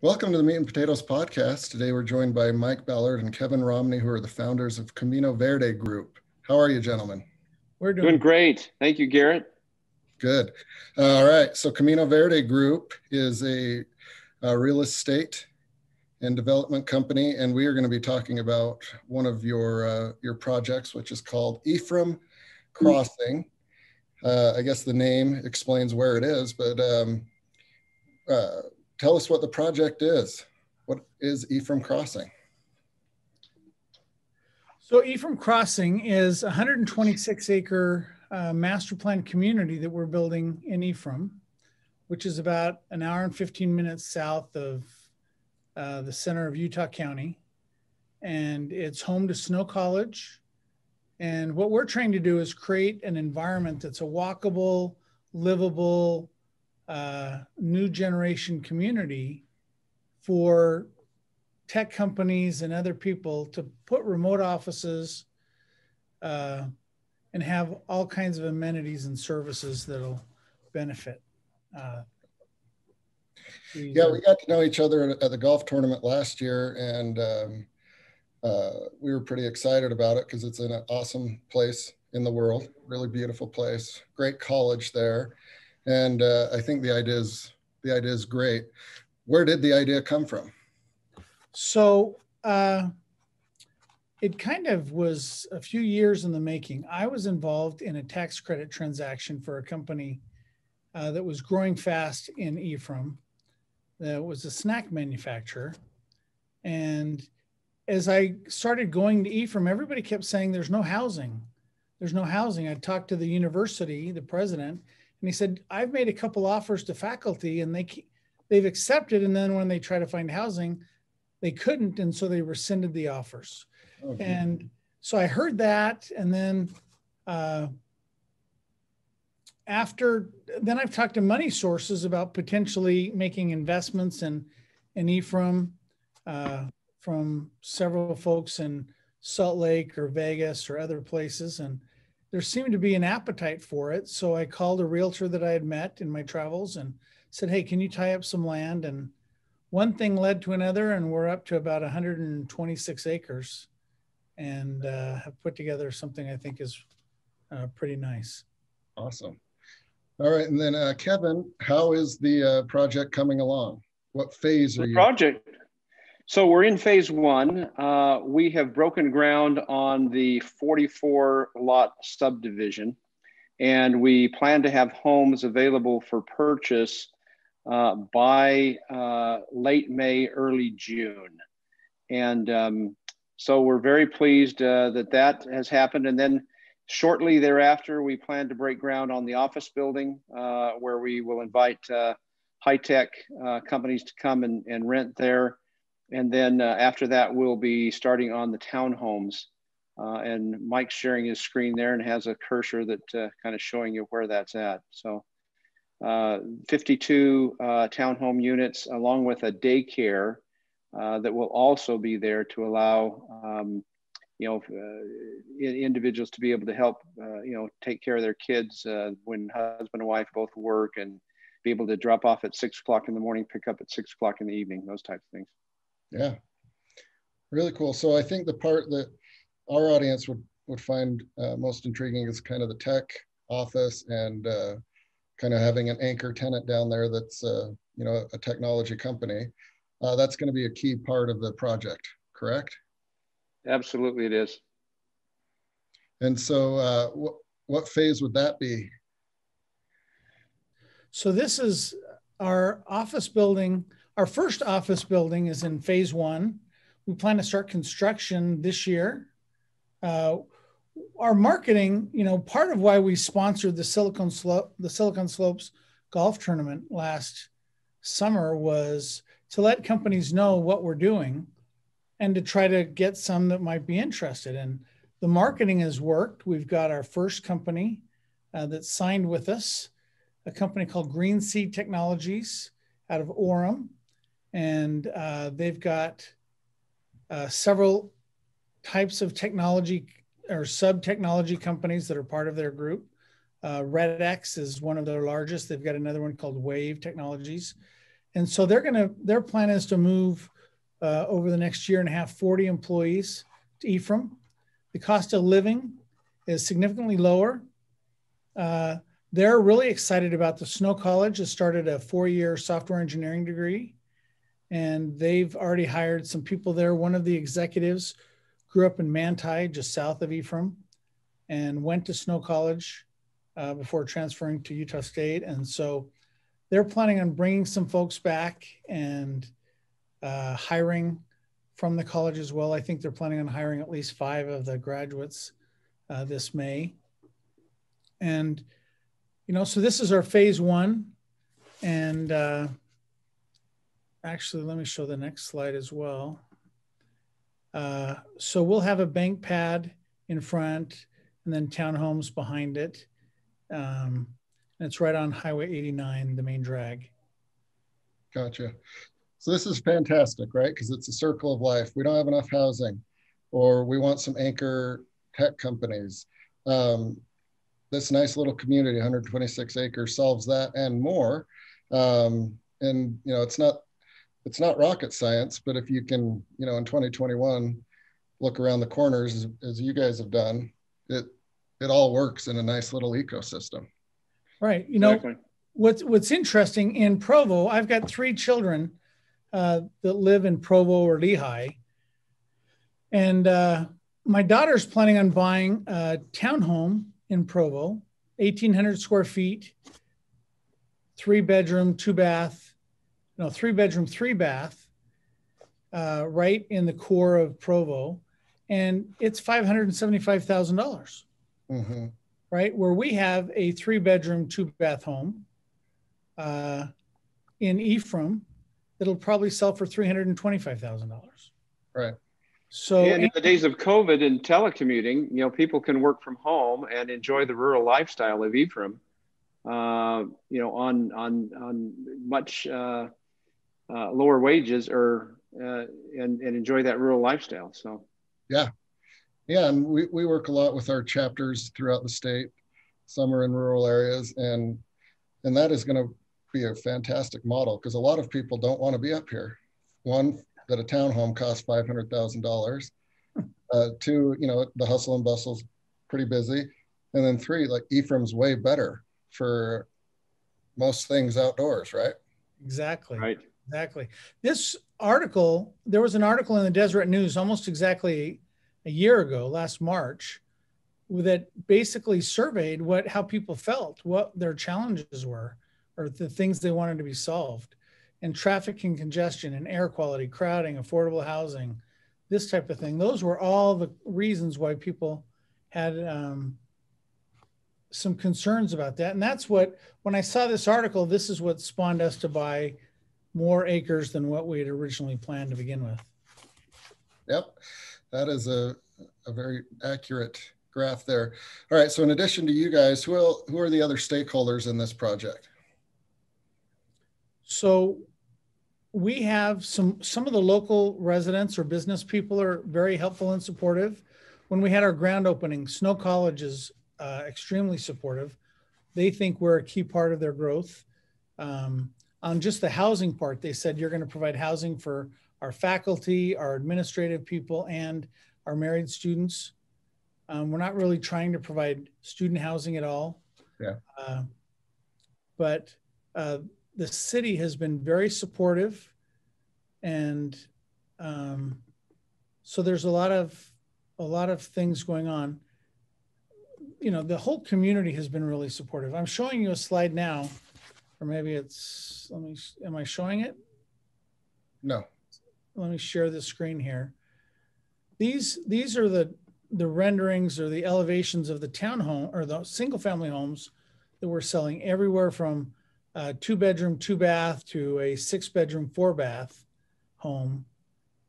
Welcome to the Meat and Potatoes podcast. Today we're joined by Mike Ballard and Kevin Romney, who are the founders of Camino Verde Group. How are you, gentlemen? We're doing, doing great. Thank you, Garrett. Good. All right. So Camino Verde Group is a, a real estate and development company, and we are going to be talking about one of your uh, your projects, which is called Ephraim Crossing. Uh, I guess the name explains where it is, but um, uh, tell us what the project is. What is Ephraim Crossing? So Ephraim Crossing is a 126 acre uh, master plan community that we're building in Ephraim, which is about an hour and 15 minutes south of uh, the center of Utah County. And it's home to Snow College. And what we're trying to do is create an environment that's a walkable, livable, uh, new generation community for tech companies and other people to put remote offices uh, and have all kinds of amenities and services that'll benefit. Uh, yeah, we got to know each other at, the golf tournament last year, and um, uh, we were pretty excited about it because it's in an awesome place in the world, really beautiful place, great college there and uh, I think the idea is the idea is great. Where did the idea come from? So uh, it kind of was a few years in the making. I was involved in a tax credit transaction for a company uh, that was growing fast in Ephraim. That was a snack manufacturer, and as I started going to Ephraim, everybody kept saying there's no housing. There's no housing. I talked to the university, the president, and he said, I've made a couple offers to faculty and they they've accepted. And then when they try to find housing, they couldn't. And so they rescinded the offers. Okay. And so I heard that. And then uh, after, then I've talked to money sources about potentially making investments in, in Ephraim uh, from several folks in Salt Lake or Vegas or other places. And there seemed to be an appetite for it. So I called a realtor that I had met in my travels and said, Hey, can you tie up some land? And one thing led to another, and we're up to about 126 acres and uh, have put together something I think is uh, pretty nice. Awesome. All right. And then, uh, Kevin, how is the uh, project coming along? What phase are the you? Project so we're in phase one. Uh, we have broken ground on the 44 lot subdivision, and we plan to have homes available for purchase uh, by uh, late May, early June. And um, so we're very pleased uh, that that has happened. And then shortly thereafter, we plan to break ground on the office building uh, where we will invite uh, high tech companies to come and, and rent there. And then uh, after that, we'll be starting on the townhomes. Uh, and Mike's sharing his screen there and has a cursor that uh, kind of showing you where that's at. So uh, 52 uh, townhome units along with a daycare uh, that will also be there to allow um, you know, individuals to be able to help, you know, take care of their kids when husband and wife both work and be able to drop off at six o'clock in the morning, pick up at six o'clock in the evening, those types of things. Yeah, really cool. So I think the part that our audience would would find uh, most intriguing is kind of the tech office and uh, kind of having an anchor tenant down there that's uh, you know a technology company. Uh, that's going to be a key part of the project, correct? Absolutely, it is. And so, uh, what what phase would that be? So this is our office building our first office building is in phase one. We plan to start construction this year. Uh, our marketing, you know, part of why we sponsored the Silicon Slope, the Silicon Slopes golf tournament last summer was to let companies know what we're doing and to try to get some that might be interested. And the marketing has worked. We've got our first company uh, that signed with us, a company called Green Seed Technologies out of Orem and uh, they've got uh, several types of technology or sub technology companies that are part of their group. Uh, RedX is one of their largest. They've got another one called Wave Technologies, and so they're going to, their plan is to move uh, over the next year and a half 40 employees to Ephraim. The cost of living is significantly lower. Uh, they're really excited about the Snow College. has started a four year software engineering degree, and they've already hired some people there. One of the executives grew up in Manti, just south of Ephraim, and went to Snow College uh, before transferring to Utah State. And so they're planning on bringing some folks back and uh, hiring from the college as well. I think they're planning on hiring at least five of the graduates uh, this May. And, you know, so this is our phase one. And uh, actually, let me show the next slide as well. Uh, so we'll have a bank pad in front and then townhomes behind it. Um, and it's right on Highway 89, the main drag. Gotcha. So this is fantastic, right? Because it's a circle of life. We don't have enough housing, or we want some anchor tech companies. Um, this nice little community, 126 acres, solves that and more. Um, and you know, it's not it's not rocket science, but if you can, you know, in 2021, look around the corners as, as you guys have done, it it all works in a nice little ecosystem. Right. You know, exactly. what's what's interesting in Provo, I've got three children uh, that live in Provo or Lehi. And uh, my daughter's planning on buying a townhome in Provo, 1,800 square feet, three bedroom, two bath, no, three bedroom, three bath, uh, right in the core of Provo. And it's $575,000, mm-hmm. right? Where we have a three bedroom, two bath home uh, in Ephraim that'll probably sell for three hundred and twenty-five thousand dollars. Right. So and in the days of COVID and telecommuting, you know, people can work from home and enjoy the rural lifestyle of Ephraim. Uh, you know, on on on much uh, uh, lower wages or uh, and and enjoy that rural lifestyle. So yeah, yeah, and we we work a lot with our chapters throughout the state. Some are in rural areas, and and that is going to be a fantastic model because a lot of people don't want to be up here. One, that a townhome costs five hundred thousand dollars. Uh, two, you know, the hustle and bustle's pretty busy, and then three, like Ephraim's way better for most things outdoors, right? Exactly. Right. Exactly. This article, there was an article in the Deseret News almost exactly a year ago, last March, that basically surveyed what how people felt, what their challenges were or the things they wanted to be solved. And traffic and congestion and air quality, crowding, affordable housing, this type of thing. Those were all the reasons why people had um, some concerns about that. And that's what, when I saw this article, this is what spawned us to buy more acres than what we had originally planned to begin with. Yep, that is a, a very accurate graph there. All right, so in addition to you guys, who, who are the other stakeholders in this project? So we have some some of the local residents or business people are very helpful and supportive. When we had our grand opening, Snow College is uh, extremely supportive. They think we're a key part of their growth. Um, on just the housing part, they said you're going to provide housing for our faculty, our administrative people, and our married students. Um, we're not really trying to provide student housing at all. Yeah. Uh, but uh, the city has been very supportive and um, so there's a lot of a lot of things going on you know the whole community has been really supportive i'm showing you a slide now or maybe it's let me am i showing it? No. Let me share the screen here. These these are the the renderings or the elevations of the townhome or the single family homes that we're selling everywhere from a two bedroom, two bath to a six bedroom, four bath home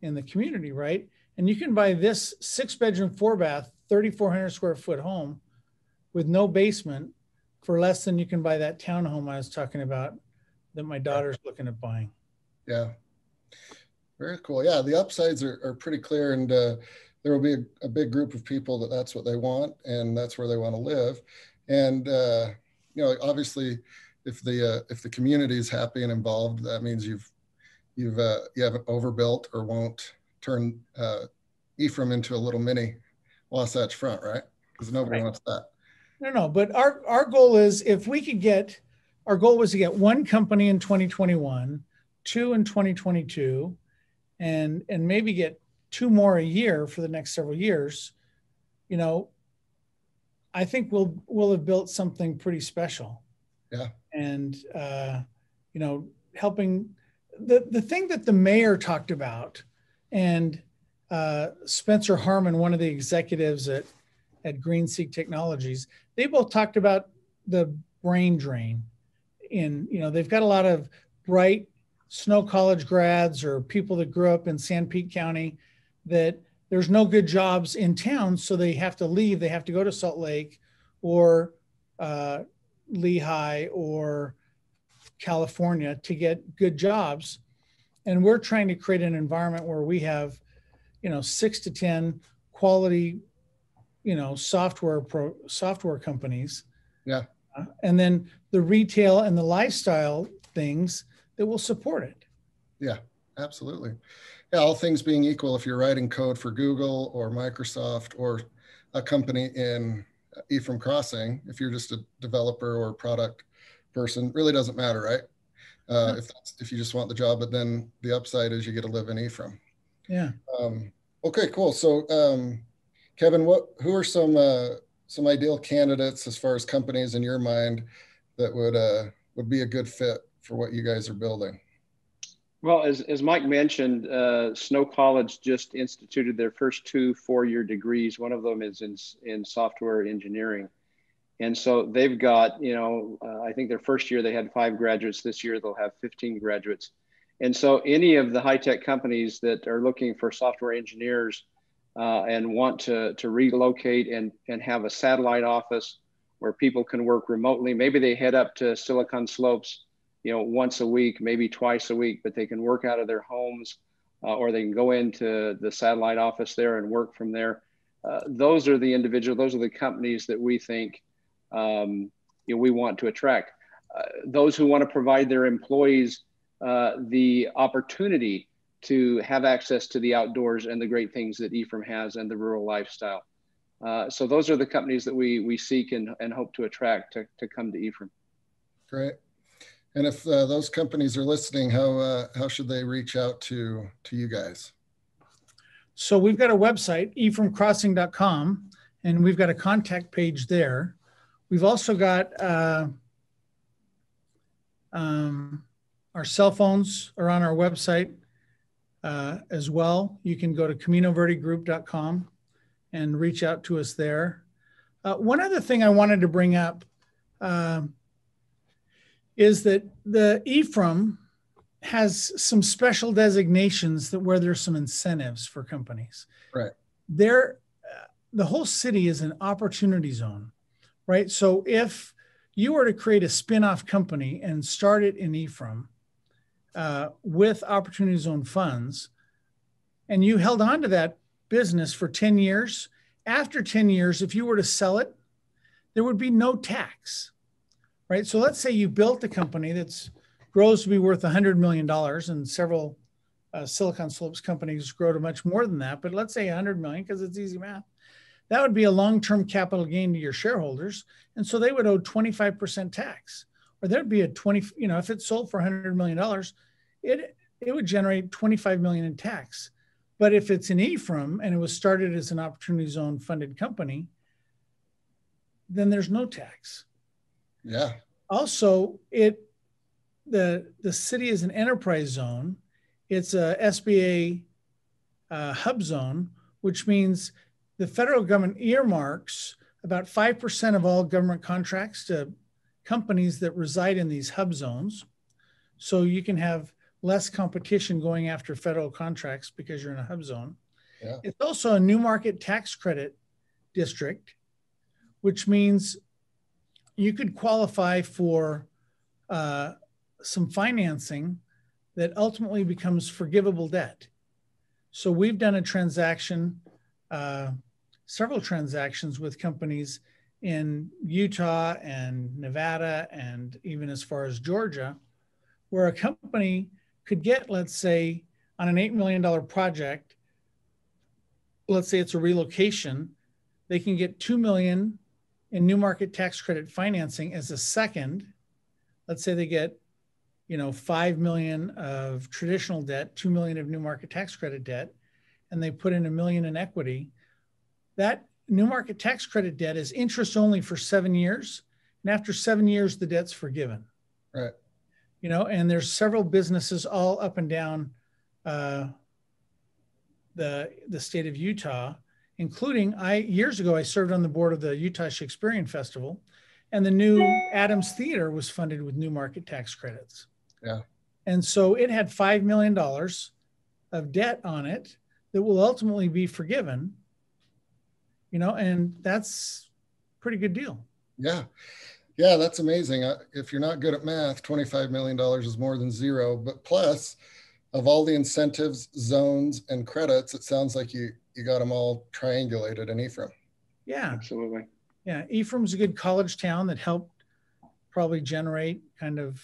in the community, right? And you can buy this six bedroom, four bath, 3,400 square foot home with no basement for less than you can buy that townhome I was talking about that my daughter's looking at buying. Yeah. Very cool. Yeah, the upsides are, are pretty clear, and uh, there will be a, a, big group of people that that's what they want, and that's where they want to live. And uh, you know, obviously, if the uh, if the community is happy and involved, that means you've you've uh, you haven't overbuilt or won't turn uh, Ephraim into a little mini Wasatch Front, right? Because nobody right. wants that. No, no. But our our goal is if we could get our goal was to get one company in 2021, two in 2022, and and maybe get two more a year for the next several years. You know, I think we'll we'll have built something pretty special. Yeah. And uh, you know, helping the the thing that the mayor talked about, and uh, Spencer Harmon, one of the executives at at GreenSeek Technologies, they both talked about the brain drain. In you know, they've got a lot of bright Snow College grads or people that grew up in Sanpete County that there's no good jobs in town, so they have to leave. They have to go to Salt Lake or uh, Lehi or California to get good jobs. And we're trying to create an environment where we have, you know, six to 10 quality, you know, software pro software companies. Yeah. Uh, and then the retail and the lifestyle things that will support it. Yeah, absolutely. Yeah, all things being equal, if you're writing code for Google or Microsoft or a company in Ephraim Crossing, if you're just a developer or product person, really doesn't matter, right? Uh, if if you just want the job, but then the upside is you get to live in Ephraim. Yeah. Um, okay, cool. So, um, Kevin, what who are some uh, some ideal candidates as far as companies in your mind that would uh, would be a good fit for what you guys are building? Well, as, as Mike mentioned, uh, Snow College just instituted their first two four-year degrees. One of them is in, in software engineering. And so they've got, you know, uh, I think their first year they had five graduates. This year they'll have 15 graduates. And so any of the high-tech companies that are looking for software engineers uh, and want to, to relocate and, and have a satellite office where people can work remotely, maybe they head up to Silicon Slopes you know, once a week, maybe twice a week, but they can work out of their homes uh, or they can go into the satellite office there and work from there. Uh, those are the individual, those are the companies that we think um, you know, we want to attract. Uh, those who want to provide their employees uh, the opportunity to have access to the outdoors and the great things that Ephraim has and the rural lifestyle. Uh, so those are the companies that we, we seek and, and hope to attract to, to come to Ephraim. Great. And if uh, those companies are listening, how uh, how should they reach out to to you guys? So we've got a website, ephraimcrossing.com, and we've got a contact page there. We've also got uh, um, our cell phones are on our website uh, as well. You can go to CaminoVerdeGroup.com and reach out to us there. Uh, one other thing I wanted to bring up. Um, is that the Ephraim has some special designations that where there's some incentives for companies. Right. There, uh, the whole city is an opportunity zone, right? So if you were to create a spin-off company and start it in Ephraim uh, with opportunity zone funds, and you held on to that business for 10 years, after 10 years, if you were to sell it, there would be no tax right? So let's say you built a company that's grows to be worth $100 million and several uh, Silicon Slopes companies grow to much more than that, but let's say 100 million because it's easy math. That would be a long-term capital gain to your shareholders, and so they would owe 25% tax, or there'd be a 20. You know, if it sold for 100 million dollars, it it would generate 25 million in tax. But if it's an Ephraim and it was started as an opportunity zone funded company, then there's no tax. Yeah. Also, it the the city is an enterprise zone. It's a SBA uh, hub zone, which means the federal government earmarks about 5% of all government contracts to companies that reside in these hub zones. So you can have less competition going after federal contracts because you're in a hub zone. Yeah. It's also a new market tax credit district, which means you could qualify for uh, some financing that ultimately becomes forgivable debt. So we've done a transaction, uh, several transactions with companies in Utah and Nevada and even as far as Georgia, where a company could get, let's say, on an $8 million project, let's say it's a relocation, they can get 2 million in new market tax credit financing as a second. Let's say they get, you know, 5 million of traditional debt, 2 million of new market tax credit debt, and they put in a million in equity. That new market tax credit debt is interest only for seven years. And after seven years, the debt's forgiven. Right. You know, and there's several businesses all up and down uh, the the state of Utah, including I years ago I served on the board of the Utah Shakespearean Festival, and the new Adams Theater was funded with new market tax credits. Yeah. And so it had five million dollars of debt on it that will ultimately be forgiven. You know, and that's pretty good deal. Yeah. Yeah, that's amazing. If you're not good at math, $25 million is more than zero. But plus, of all the incentives, zones, and credits, it sounds like you you got them all triangulated in Ephraim. Yeah, absolutely. Yeah, Ephraim's a good college town that helped probably generate kind of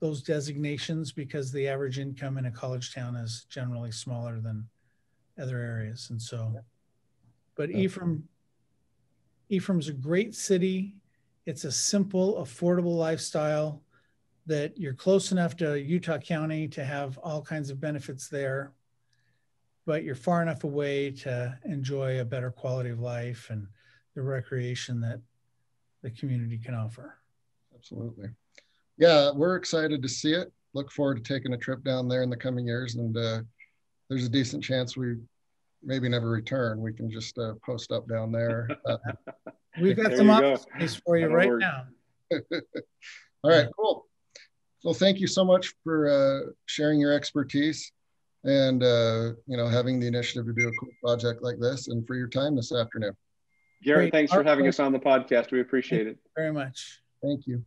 those designations because the average income in a college town is generally smaller than other areas, and so. But Ephraim, Ephraim's a great city. It's a simple, affordable lifestyle that you're close enough to Utah County to have all kinds of benefits there, but you're far enough away to enjoy a better quality of life and the recreation that the community can offer. Absolutely. Yeah, we're excited to see it. Look forward to taking a trip down there in the coming years. And uh, there's a decent chance we maybe never return. We can just uh, post up down there. Uh, We've got some office space for you That'll right work. now. All right, cool. So thank you so much for uh, sharing your expertise and uh, you know having the initiative to do a cool project like this and for your time this afternoon. Garrett, Great. thanks for having us on the podcast. We appreciate it very much. Thank you.